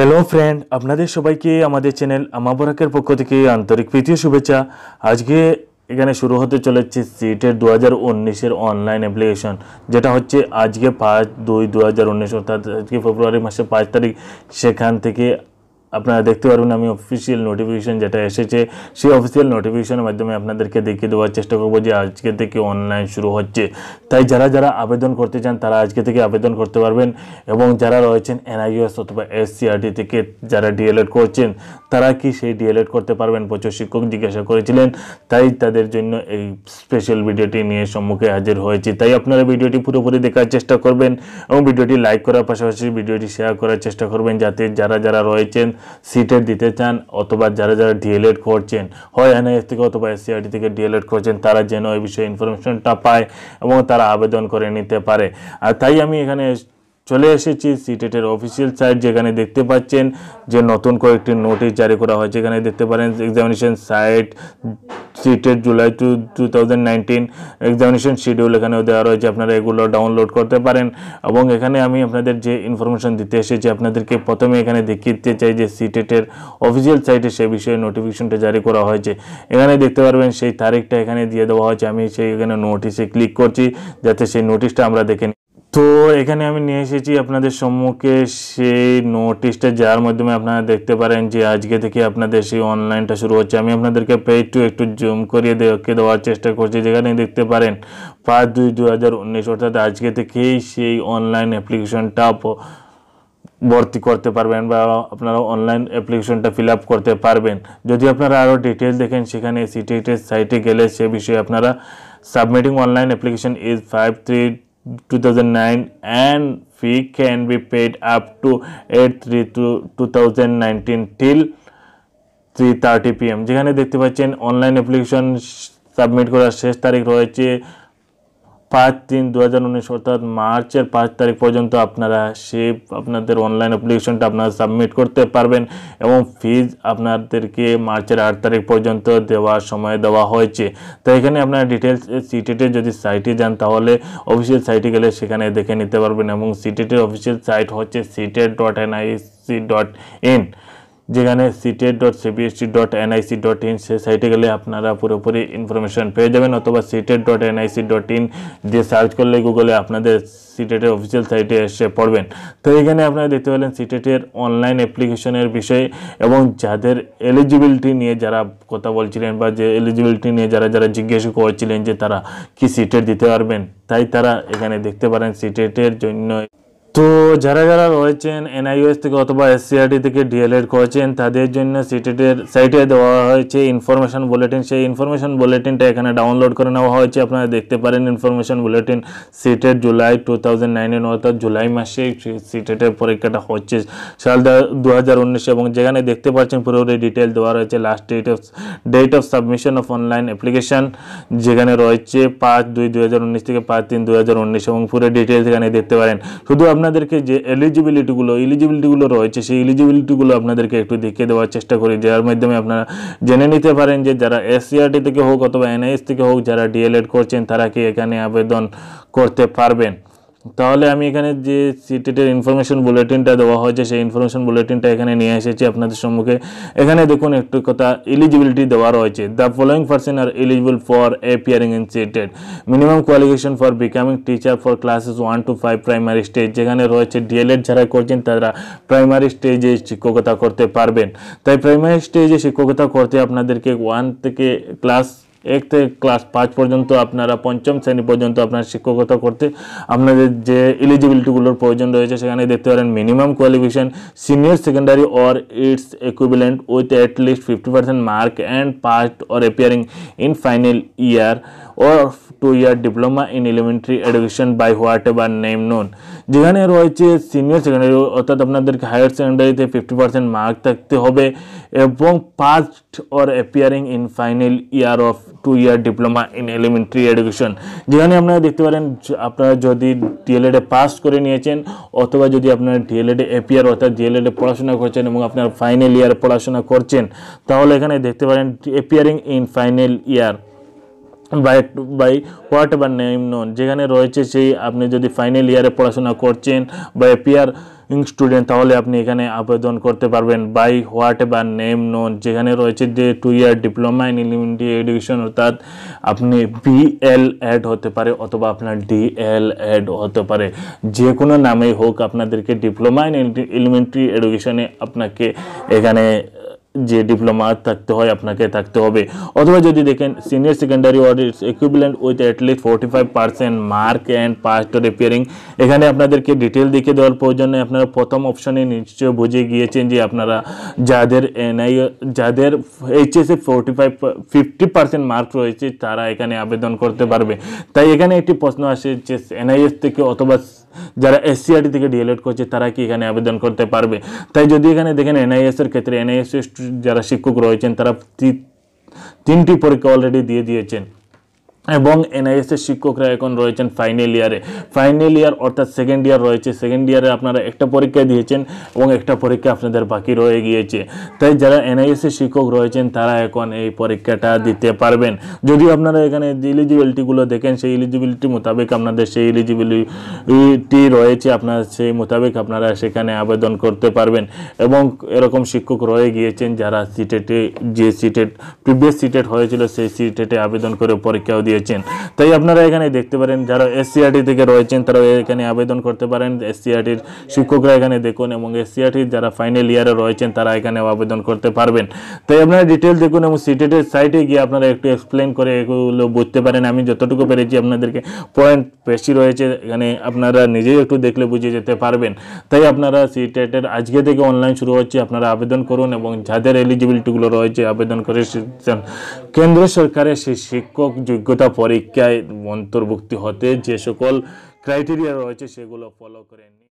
Hello friend আপনাদের সবাইকে আমাদের চ্যানেল আমাবরাকের পক্ষ থেকে আন্তরিক প্রীতীয় শুভেচ্ছা। আজকে এখানে শুরু হতে চলেছে সিটের দু হাজার উনিশের অনলাইন অ্যাপ্লিকেশন যেটা হচ্ছে আজকে পাঁচ দুই দু হাজার উনিশ, অর্থাৎ আজকে ফেব্রুয়ারি মাসের পাঁচ তারিখ। সেখান থেকে আপনারা দেখতে পারবেন আমি অফিসিয়াল নোটিফিকেশান যেটা এসেছে, সেই অফিসিয়াল নোটিফিকেশানের মাধ্যমে আপনাদেরকে দেখিয়ে দেওয়ার চেষ্টা করব যে আজকে থেকে অনলাইন শুরু হচ্ছে। তাই যারা যারা আবেদন করতে চান, তারা আজকে থেকে আবেদন করতে পারবেন এবং যারা রয়েছেন এনআইএস অথবা এসসিআরটি থেকে যারা ডিএলএড করছেন, তারা কি সেই ডিএলএড করতে পারবেন? প্রচুর শিক্ষক জিজ্ঞাসা করেছিলেন, তাই তাদের জন্য এই স্পেশাল ভিডিওটি নিয়ে সম্মুখে হাজির হয়েছি। তাই আপনারা ভিডিওটি পুরোপুরি দেখার চেষ্টা করবেন এবং ভিডিওটি লাইক করার পাশাপাশি ভিডিওটি শেয়ার করার চেষ্টা করবেন, যাতে যারা যারা রয়েছেন সিটের দিতে চান অথবা যারা যারা ডিএলএড করছেন, হয় এনআইএস থেকে অথবা এসসিআরটি থেকে ডিএলএড করছেন, তারা যেন এই বিষয়ে ইনফরমেশনটা পায় এবং তারা আবেদন করে নিতে পারে। আর তাই আমি এখানে চলে এসেছি সিটেটের অফিসিয়াল সাইট যেখানে দেখতে পাচ্ছেন যে নতুন কয়েকটি নোটিশ জারি করা হয়েছে। এখানে দেখতে পারেন এক্সামিনেশন সাইট সিটের July two two thousand nineteen examination schedule এখানেও দেওয়া রয়েছে, আপনারা এগুলো ডাউনলোড করতে পারেন। এবং এখানে আমি আপনাদের যে ইনফরমেশন দিতে এসেছি, আপনাদেরকে প্রথমে এখানে দেখিয়ে চাই যে সিটেটের অফিসিয়াল সাইটে সে বিষয়ে নোটিফিকেশনটা জারি করা হয়েছে। এখানে দেখতে পারবেন সেই তারিখটা এখানে দিয়ে দেওয়া হয়েছে। আমি সেই এখানে নোটিশে ক্লিক করছি, যাতে সেই নোটিশটা আমরা দেখে তো এখানে আমি নিয়ে এসেছি আপনাদের সম্মুখে সেই নোটিশটা যার মাধ্যমে আপনারা দেখতে পারেন যে আজকে থেকে আপনাদের সেই অনলাইনটা শুরু হচ্ছে। আমি আপনাদেরকে পেজ টু একটু জুম করিয়ে দেখে দেওয়ার চেষ্টা করছি। যেখানে দেখতে পারেন পাঁচ দুই দু হাজার উনিশ, অর্থাৎ আজকে থেকেই সেই অনলাইন অ্যাপ্লিকেশনটা ভর্তি করতে পারবেন বা আপনারা অনলাইন অ্যাপ্লিকেশনটা ফিল আপ করতে পারবেন। যদি আপনারা আরও ডিটেল দেখেন, সেখানে সিটিটের সাইটে গেলে সে বিষয়ে আপনারা submitting online application is five three 2009 and fee can be paid up to 8 3 to 2019 till 3:30 pm যেখানে দেখতে পাচ্ছেন অনলাইন অ্যাপ্লিকেশন সাবমিট করার শেষ তারিখ রয়েছে পাঁচ তিন দু হাজার উনিশ অর্থাৎ মার্চের পাঁচ তারিখ পর্যন্ত আপনারা সে আপনাদের অনলাইন অ্যাপ্লিকেশনটা আপনারা সাবমিট করতে পারবেন এবং ফিজ আপনাদেরকে মার্চের আট তারিখ পর্যন্ত দেওয়ার সময় দেওয়া হয়েছে। তো এখানে আপনারা ডিটেলস সিটেটের যদি সাইটে যান তাহলে অফিসিয়াল সাইটে গেলে সেখানে দেখে নিতে পারবেন এবং সিটেটের অফিসিয়াল সাইট হচ্ছে CTET dot NIC dot in যেখানে CTET dot CBSE dot NIC dot in সে সাইটে গেলে আপনারা পুরোপুরি ইনফরমেশন পেয়ে যাবেন, অথবা CTET dot NIC dot in দিয়ে সার্চ করলে গুগলে আপনাদের সিটেটের অফিসিয়াল সাইটে এসে পড়বেন। তো এখানে আপনারা দেখতে পেলেন সিটেটের অনলাইন অ্যাপ্লিকেশনের বিষয়ে, এবং যাদের এলিজিবিলিটি নিয়ে যারা কথা বলছিলেন বা যে এলিজিবিলিটি নিয়ে যারা যারা জিজ্ঞাসা করছিলেন যে তারা কি সিটেট দিতে পারবেন, তাই তারা এখানে দেখতে পারেন সিটেটের জন্য তো যারা যারা রয়েছেন এনআইওএস থেকে অথবা এসসিআরটি থেকে ডিএলএড করেছেন, তাদের জন্য সিটেটের সাইটে দেওয়া হয়েছে ইনফরমেশন বুলেটিন সেই ইনফরমেশন বুলেটিনটা এখানে ডাউনলোড করে নেওয়া হয়েছে। আপনারা দেখতে পারেন ইনফরমেশন বুলেটিন সিটের জুলাই টু থাউজেন্ড অর্থাৎ জুলাই মাসে সিটেটের পরীক্ষাটা হচ্ছে। সাল দু হাজার উনিশ এবং যেখানে দেখতে পাচ্ছেন পুরোপুরি ডিটেল দেওয়া রয়েছে। Last date of date of submission of online application যেখানে রয়েছে পাঁচ দুই দু থেকে পাঁচ তিন দু এবং পুরো ডিটেলস এখানে দেখতে পারেন। শুধু আপনাদেরকে যে এলিজিবিলিটিগুলো এলিজিবিলিটিগুলো রয়েছে, সেই এলিজিবিলিটিগুলো আপনাদেরকে একটু দেখিয়ে দেওয়ার চেষ্টা করি, যার মাধ্যমে আপনারা জেনে নিতে পারেন যে যারা এসসিআরটি থেকে হোক অথবা এনআইএস থেকে হোক, যারা ডিএলএড করছেন, তারা কি এখানে আবেদন করতে পারবেন। তাহলে আমি এখানে যে সিটেটের ইনফরমেশন বুলেটিনটা দেওয়া হয়েছে, সেই ইনফরমেশন বুলেটিনটা এখানে নিয়ে এসেছি আপনাদের সম্মুখে। এখানে দেখুন একটু কথা এলিজিবিলিটি দেওয়া রয়েছে। The following person are eligible for appearing in CTET minimum qualification for becoming teacher for classes one two five primary stage যেখানে রয়েছে ডিএলএড যারা করছেন, তারা প্রাইমারি স্টেজে শিক্ষকতা করতে পারবেন। তাই প্রাইমারি স্টেজে শিক্ষকতা করতে আপনাদেরকে ওয়ান থেকে ক্লাস এক থেকে ক্লাস পাঁচ পর্যন্ত আপনারা পঞ্চম শ্রেণি পর্যন্ত আপনার শিক্ষকতা করতে, আপনাদের যে এলিজিবিলিটিগুলোর প্রয়োজন রয়েছে সেখানে দেখতে পারেন minimum qualification senior secondary or its equivalent with at least fifty percent mark and passed or appearing in final year or two year diploma in elementary education by whatever name known যেখানে রয়েছে senior secondary অর্থাৎ আপনাদেরকে higher সেকেন্ডারিতে fifty percent mark থাকতে হবে এবং passed or appearing in final year of two year diploma in elementary education যেখানে আপনারা দেখতে পারেন আপনারা যদি ডিএলএডে পাস করে নিয়েছেন, অথবা যদি আপনারা ডিএলএডে অ্যাপিয়ার অর্থাৎ ডিএলএডে পড়াশোনা করছেন এবং আপনার ফাইনাল ইয়ার পড়াশোনা করছেন, তাহলে এখানে দেখতে পারেন appearing in final year by by whatever name known যেখানে রয়েছে সেই আপনি যদি ফাইনাল ইয়ারে পড়াশোনা করছেন বা এপিয়ার স্টুডেন্ট তাহলে আপনি এখানে আবেদন করতে পারবেন বাই হোয়াট বা নেম নোন যেখানে রয়েছে যে two year diploma in elementary education অর্থাৎ আপনি বিএল অ্যাড হতে পারে অথবা আপনার ডিএল অ্যাড হতে পারে। যে কোনো নামেই হোক, আপনাদেরকে ডিপ্লোমা ইন এলিমেন্টারি এডুকেশনে আপনাকে এখানে যে ডিপ্লোমা থাকতে হয়, আপনাকে থাকতে হবে। অথবা যদি দেখেন senior secondary or its equivalent with at least forty five percent mark and passed appearing এখানে আপনাদেরকে ডিটেল দেখে দেওয়ার প্রয়োজন আপনারা প্রথম অপশনে নিশ্চয় বুঝে গিয়েছেন যে আপনারা যাদের এনআই যাদের এইচএসে forty five fifty percent mark রয়েছে, তারা এখানে আবেদন করতে পারবে। তাই এখানে একটি প্রশ্ন আসে যে এনআইএস থেকে অথবা যারা এস এসসিআরটি থেকে ডিএলএড করছে, তারা কি এখানে আবেদন করতে পারবে? তাই যদি এখানে দেখেন এনআইএস এর ক্ষেত্রে এনআইএস যারা শিক্ষক রয়েছেন, তারা তিনটি পরীক্ষা অলরেডি দিয়ে দিয়েছেন। এবং এনআইএসের শিক্ষকরা এখন রয়েছেন ফাইনাল ইয়ারে ফাইনাল ইয়ার অর্থাৎ সেকেন্ড ইয়ার রয়েছে। সেকেন্ড ইয়ারে আপনারা একটা পরীক্ষা দিয়েছেন এবং একটা পরীক্ষা আপনাদের বাকি রয়ে গিয়েছে। তাই যারা এনআইএস এর শিক্ষক রয়েছেন তারা এখন এই পরীক্ষাটা দিতে পারবেন। যদি আপনারা এখানে এলিজিবিলিটিগুলো দেখেন সেই এলিজিবিলিটি মোতাবেক আপনাদের সেই এলিজিবিলিটি রয়েছে। আপনার সেই মোতাবেক আপনারা সেখানে আবেদন করতে পারবেন। এবং এরকম শিক্ষক রয়ে গিয়েছেন যারা সিটেটে যে সিটেট প্রিভিয়াস সিটেট হয়েছিল সেই সিটেটে আবেদন করে পরীক্ষাও দিয়েছেন। তাই আপনারা এখানে দেখতে পারেন, যারা এসসিআরটি থেকে রয়েছেন তারা এখানে আবেদন করতে পারেন। এসসিআরটির শিক্ষকরা এখানে দেখুন, এবং এসসিআরটির যারা ফাইনাল ইয়ারে রয়েছেন, তারা এখানে আবেদন করতে পারবেন। তাই আপনারা ডিটেল দেখুন, এবং সিটেটের সাইটে গিয়ে আপনারা একটু এক্সপ্লেন করে এগুলো বুঝতে পারেন। আমি যতটুকু পেরেছি, আপনাদেরকে পয়েন্ট বেশি রয়েছে, এখানে আপনারা নিজেই একটু দেখলে বুঝে যেতে পারবেন। তাই আপনারা সিটেটের আজকে থেকে অনলাইন শুরু হচ্ছে, আপনারা আবেদন করুন, এবং যাদের এলিজিবিলিটিগুলো রয়েছে, আবেদন করে কেন্দ্র সরকারের সেই শিক্ষক যোগ্যতা পরীক্ষায় অন্তর্ভুক্তি হতে যে সকল ক্রাইটেরিয়া রয়েছে সেগুলো ফলো করে নিন।